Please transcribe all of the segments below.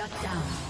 Shut down.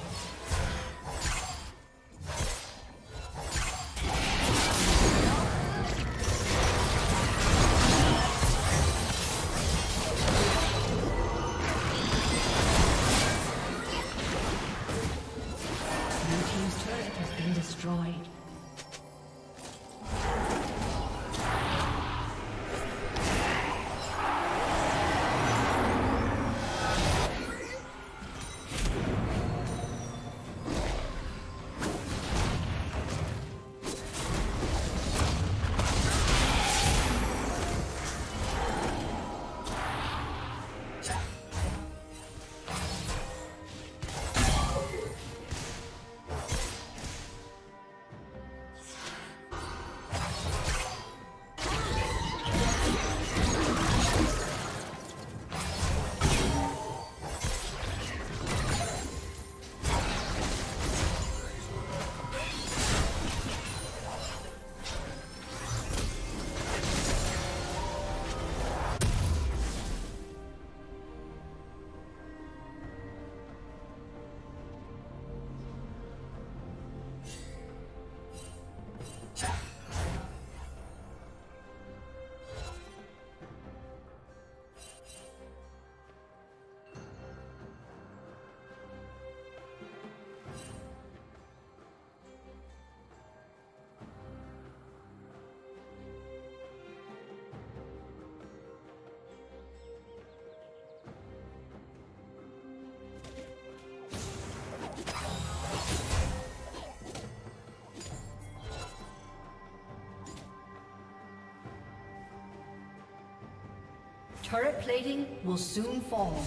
Turret plating will soon fall.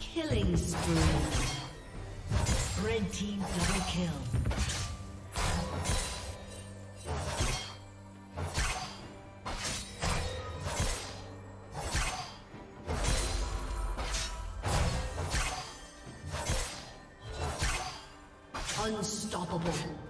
Killing spree. Red team double kill. Unstoppable.